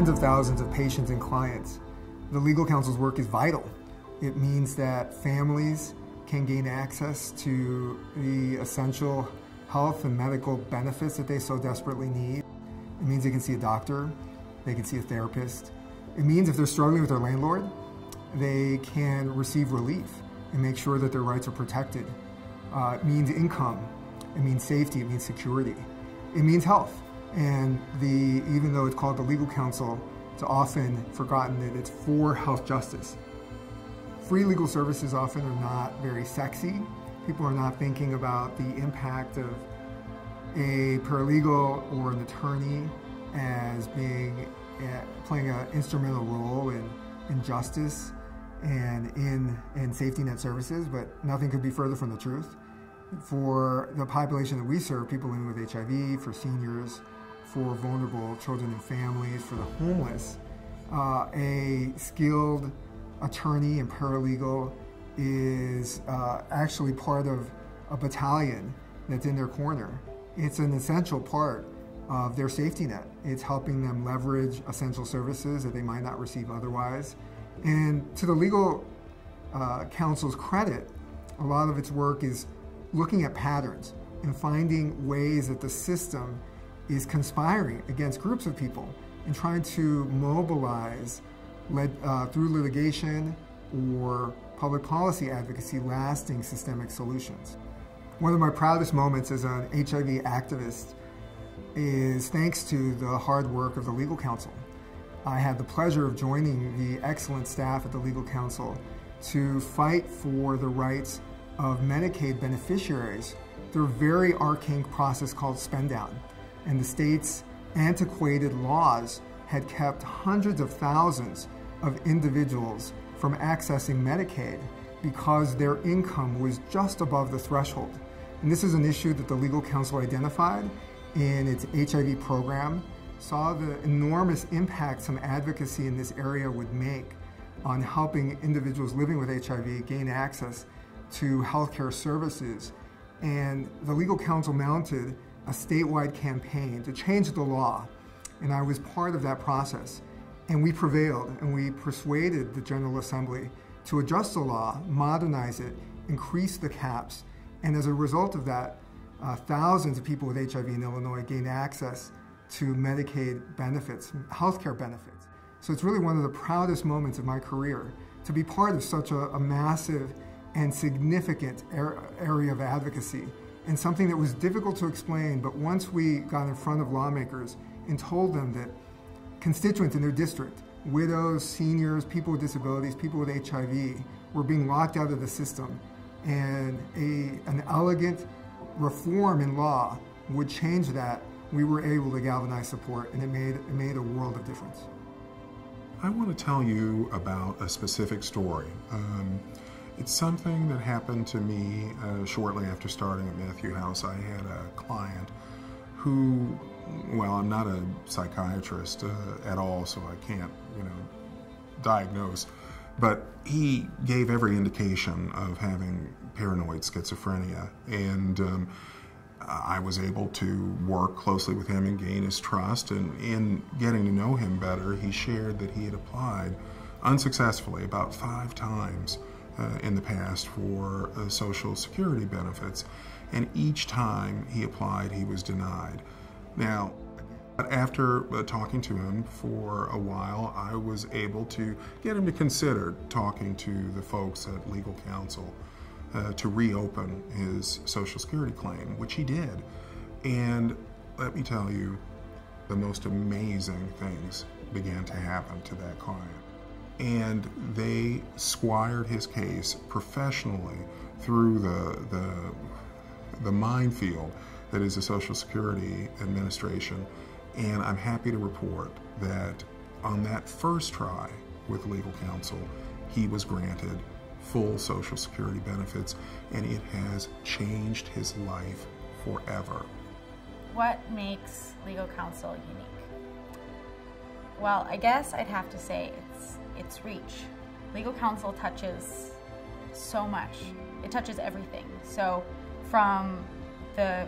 Tens of thousands of patients and clients, the legal council's work is vital. It means that families can gain access to the essential health and medical benefits that they so desperately need. It means they can see a doctor, they can see a therapist. It means if they're struggling with their landlord, they can receive relief and make sure that their rights are protected. Uh, it means income, it means safety, it means security, it means health. And the even though it's called the legal council, it's often forgotten that it's for health justice. Free legal services often are not very sexy. People are not thinking about the impact of a paralegal or an attorney as being uh, playing an instrumental role in, in justice and in, in safety net services, but nothing could be further from the truth. For the population that we serve, people living with HIV, for seniors, for vulnerable children and families, for the homeless, uh, a skilled attorney and paralegal is uh, actually part of a battalion that's in their corner. It's an essential part of their safety net. It's helping them leverage essential services that they might not receive otherwise. And to the legal uh, council's credit, a lot of its work is looking at patterns and finding ways that the system is conspiring against groups of people and trying to mobilize led, uh, through litigation or public policy advocacy lasting systemic solutions. One of my proudest moments as an HIV activist is thanks to the hard work of the legal council. I had the pleasure of joining the excellent staff at the legal council to fight for the rights of Medicaid beneficiaries through a very arcane process called spend down. And the state's antiquated laws had kept hundreds of thousands of individuals from accessing Medicaid because their income was just above the threshold. And this is an issue that the legal council identified in its HIV program, saw the enormous impact some advocacy in this area would make on helping individuals living with HIV gain access to healthcare services. And the legal council mounted a statewide campaign to change the law. And I was part of that process. And we prevailed and we persuaded the General Assembly to adjust the law, modernize it, increase the caps. And as a result of that, uh, thousands of people with HIV in Illinois gained access to Medicaid benefits, healthcare benefits. So it's really one of the proudest moments of my career to be part of such a, a massive and significant area of advocacy and something that was difficult to explain, but once we got in front of lawmakers and told them that constituents in their district, widows, seniors, people with disabilities, people with HIV, were being locked out of the system, and a, an elegant reform in law would change that, we were able to galvanize support, and it made, it made a world of difference. I want to tell you about a specific story. Um, it's something that happened to me uh, shortly after starting at Matthew House. I had a client who, well, I'm not a psychiatrist uh, at all, so I can't, you know, diagnose, but he gave every indication of having paranoid schizophrenia. And um, I was able to work closely with him and gain his trust. And in getting to know him better, he shared that he had applied unsuccessfully about five times uh, in the past for uh, Social Security benefits. And each time he applied, he was denied. Now, after uh, talking to him for a while, I was able to get him to consider talking to the folks at legal council uh, to reopen his Social Security claim, which he did. And let me tell you, the most amazing things began to happen to that client. And they squired his case professionally through the, the, the minefield that is the Social Security Administration. And I'm happy to report that on that first try with legal council, he was granted full Social Security benefits, and it has changed his life forever. What makes legal council unique? Well, I guess I'd have to say it's its reach. Legal council touches so much. It touches everything. So from the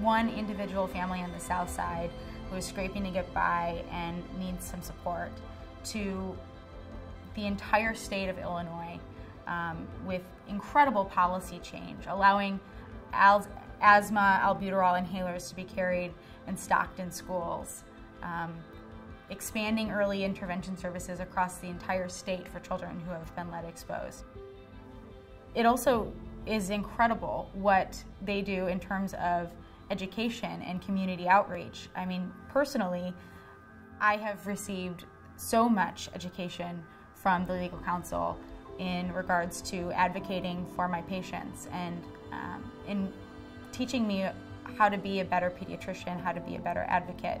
one individual family on the south side who is scraping to get by and needs some support to the entire state of Illinois um, with incredible policy change, allowing al- asthma albuterol inhalers to be carried and stocked in schools, um, expanding early intervention services across the entire state for children who have been lead exposed. It also is incredible what they do in terms of education and community outreach. I mean, personally, I have received so much education from the legal council in regards to advocating for my patients and um, in teaching me how to be a better pediatrician, how to be a better advocate.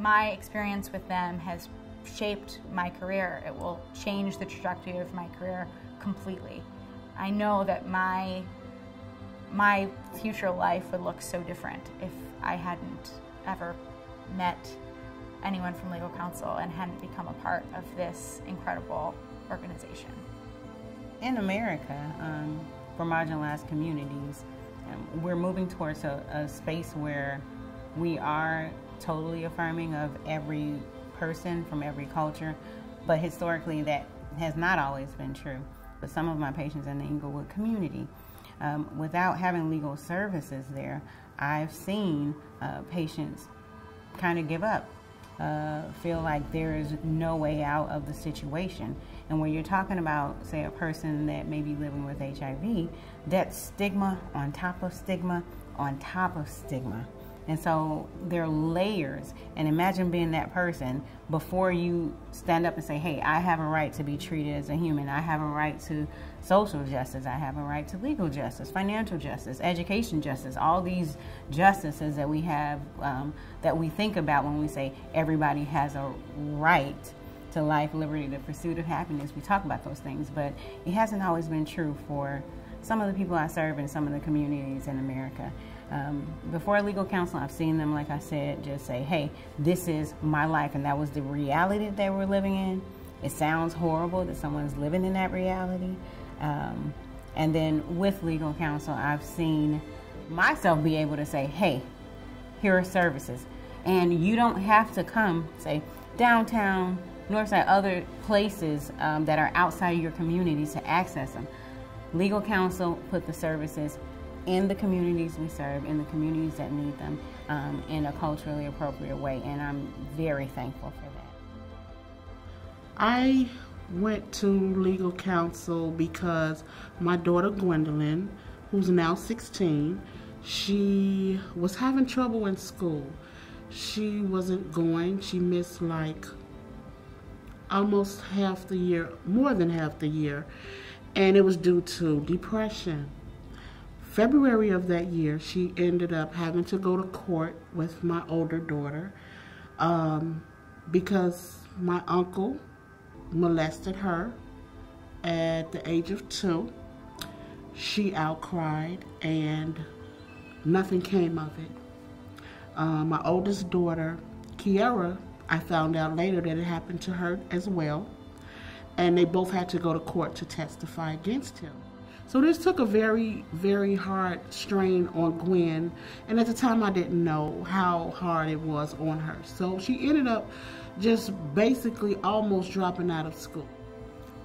My experience with them has shaped my career. It will change the trajectory of my career completely. I know that my my future life would look so different if I hadn't ever met anyone from legal council and hadn't become a part of this incredible organization. In America, um, for marginalized communities, um, we're moving towards a, a space where we are totally affirming of every person from every culture, but historically that has not always been true. But some of my patients in the Englewood community, um, without having legal services there, I've seen uh, patients kind of give up, uh, feel like there is no way out of the situation. And when you're talking about, say, a person that may be living with HIV, that's stigma on top of stigma on top of stigma. And so there are layers. And imagine being that person before you stand up and say, hey, I have a right to be treated as a human. I have a right to social justice. I have a right to legal justice, financial justice, education justice, all these justices that we have, um, that we think about when we say everybody has a right to life, liberty, the pursuit of happiness. We talk about those things, but it hasn't always been true for some of the people I serve in some of the communities in America. Um, before legal council, I've seen them, like I said, just say, hey, this is my life. And that was the reality that they were living in. It sounds horrible that someone's living in that reality. Um, and then with legal council, I've seen myself be able to say, hey, here are services. And you don't have to come, say, downtown, Northside, other places um, that are outside your community to access them. Legal council put the services in the communities we serve, in the communities that need them, um, in a culturally appropriate way, and I'm very thankful for that. I went to legal council because my daughter Gwendolyn, who's now 16, she was having trouble in school. She wasn't going, she missed like almost half the year, more than half the year, and it was due to depression. February of that year, she ended up having to go to court with my older daughter um, because my uncle molested her at the age of two. She outcried and nothing came of it. Uh, my oldest daughter, Kiara, I found out later that it happened to her as well. And they both had to go to court to testify against him. So this took a very, very hard strain on Gwen. And at the time, I didn't know how hard it was on her. So she ended up just basically almost dropping out of school.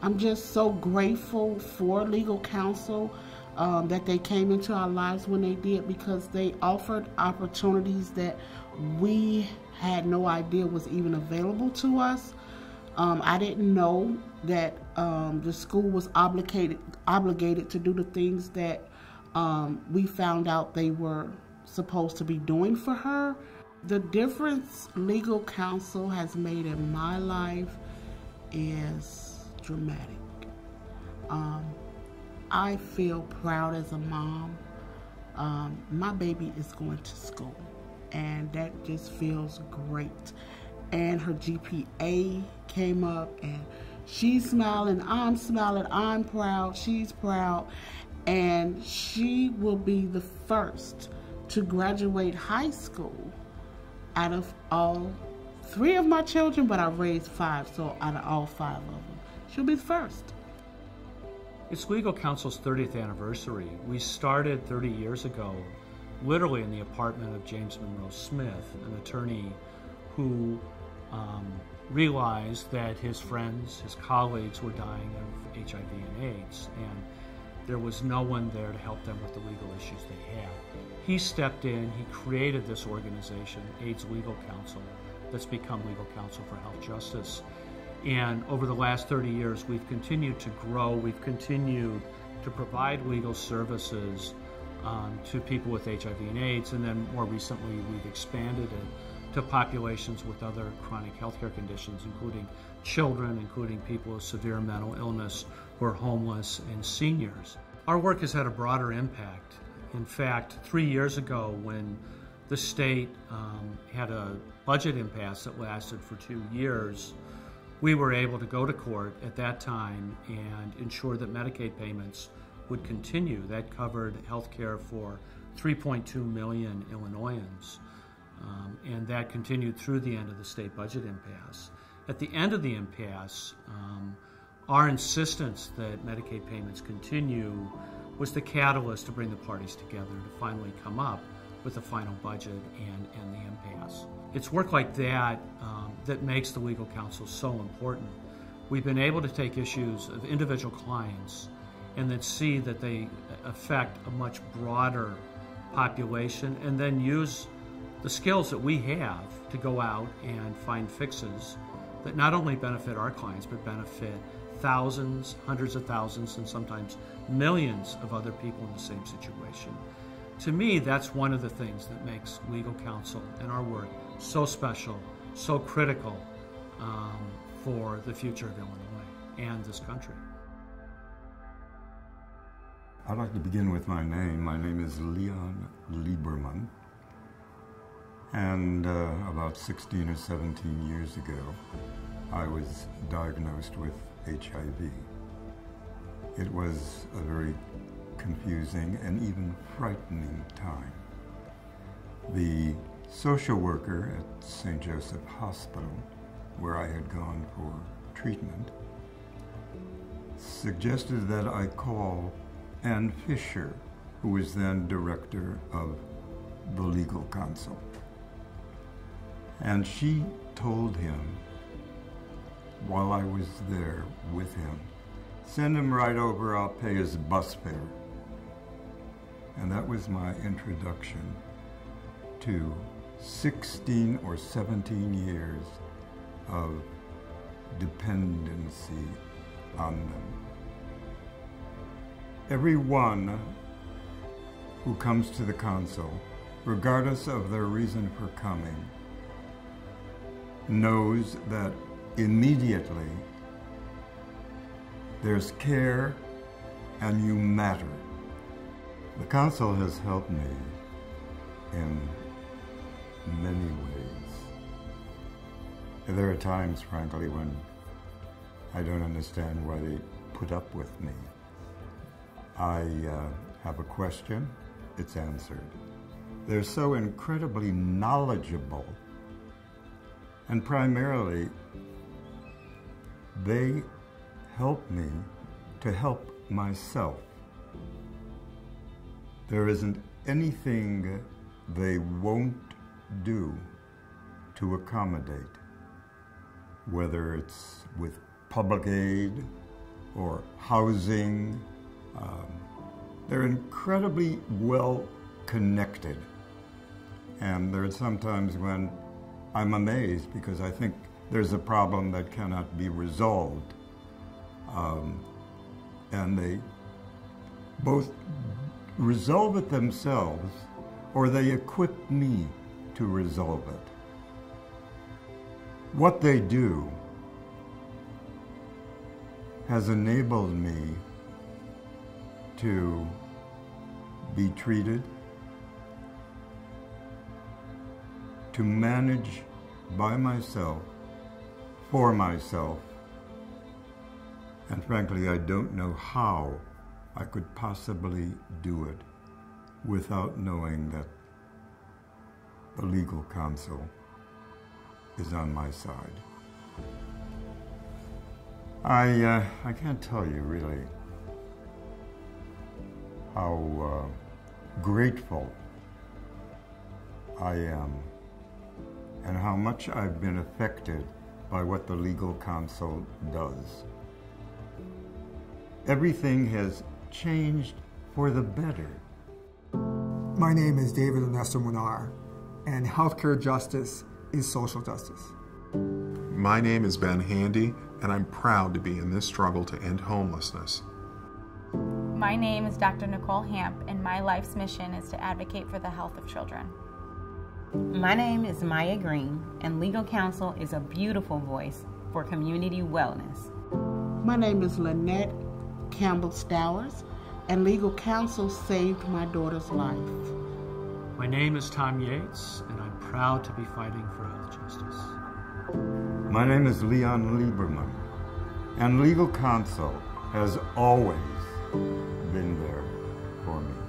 I'm just so grateful for legal council um, that they came into our lives when they did because they offered opportunities that we had no idea was even available to us. Um, I didn't know that um, the school was obligated obligated to do the things that um, we found out they were supposed to be doing for her. The difference legal council has made in my life is dramatic. Um, I feel proud as a mom. Um, my baby is going to school, and that just feels great. And her GPA came up, and she's smiling, I'm smiling, I'm proud, she's proud, and she will be the first to graduate high school out of all three of my children, but I raised five, so out of all five of them, she'll be the first. It's Legal Council's 30th anniversary. We started 30 years ago, literally in the apartment of James Monroe Smith, an attorney who um, realized that his friends, his colleagues were dying of HIV and AIDS, and there was no one there to help them with the legal issues they had. He stepped in, he created this organization, AIDS Legal Council, that's become Legal Council for Health Justice. And over the last 30 years, we've continued to grow, we've continued to provide legal services um, to people with HIV and AIDS, and then more recently, we've expanded it to populations with other chronic healthcare conditions, including children, including people with severe mental illness who are homeless, and seniors. Our work has had a broader impact. In fact, three years ago, when the state um, had a budget impasse that lasted for two years, we were able to go to court at that time and ensure that Medicaid payments would continue. That covered health care for 3.2 million Illinoisans. And that continued through the end of the state budget impasse. At the end of the impasse, um, our insistence that Medicaid payments continue was the catalyst to bring the parties together to finally come up with a final budget and end the impasse. It's work like that um, that makes the legal council so important. We've been able to take issues of individual clients and then see that they affect a much broader population and then use the skills that we have to go out and find fixes that not only benefit our clients but benefit thousands, hundreds of thousands, and sometimes millions of other people in the same situation. To me, that's one of the things that makes legal council and our work so special, so critical um, for the future of Illinois and this country. I'd like to begin with my name. My name is Leon Lieberman. And uh, about 16 or 17 years ago, I was diagnosed with HIV. It was a very confusing and even frightening time. The social worker at St. Joseph Hospital, where I had gone for treatment, suggested that I call Ann Fisher, who was then director of the legal council. And she told him, while I was there with him, send him right over, I'll pay his bus fare. And that was my introduction to 16 or 17 years of dependency on them. Everyone who comes to the council, regardless of their reason for coming, knows that immediately there's care and you matter. The council has helped me in many ways. There are times, frankly, when I don't understand why they put up with me. I uh, have a question, it's answered. They're so incredibly knowledgeable, and primarily, they help me to help myself. There isn't anything they won't do to accommodate, whether it's with public aid or housing um, they're incredibly well connected. And there are sometimes when I'm amazed because I think there's a problem that cannot be resolved. Um, and they both resolve it themselves or they equip me to resolve it. What they do has enabled me to be treated, to manage by myself, for myself, and frankly, I don't know how I could possibly do it without knowing that the legal council is on my side. I, uh, I can't tell you really how uh, grateful I am and how much I've been affected by what the legal council does. Everything has changed for the better. My name is David Ernesto Munar, and healthcare justice is social justice. My name is Ben Handy, and I'm proud to be in this struggle to end homelessness. My name is Dr. Nicole Hamp, and my life's mission is to advocate for the health of children. My name is Maya Green, and legal council is a beautiful voice for community wellness. My name is Lynette Campbell Stowers, and legal council saved my daughter's life. My name is Tom Yates, and I'm proud to be fighting for health justice. My name is Leon Lieberman, and legal council has always been there for me.